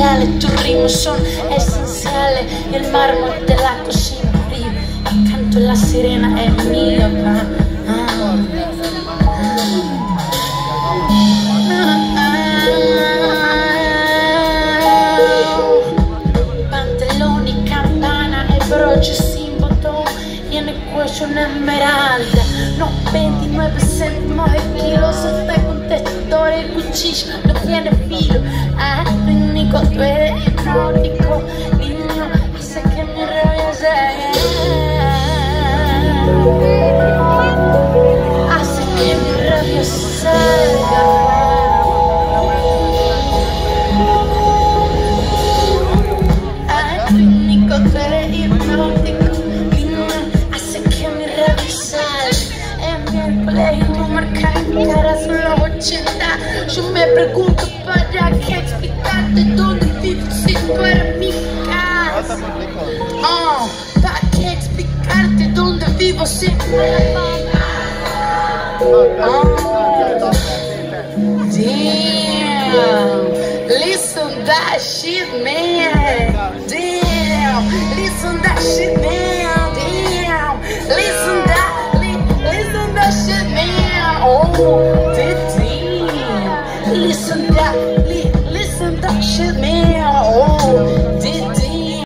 ideale, tu rimo sono essenziale, il marmo della coscina frio, accanto alla sirena è mio pa. Pantaloni, campana e broci sin viene questo un'emeralda, no 29% ma è chilo, se fai contestatore il cuciccio, non viene filo, no mercado, caras na rotina. Eu me pergunto para que explicar oh, de onde vivo se para mim casa. Oh, para que explicar de onde vivo se para mim Oh, damn, listen that shit, man. Damn. listen that. li listen that shit, man.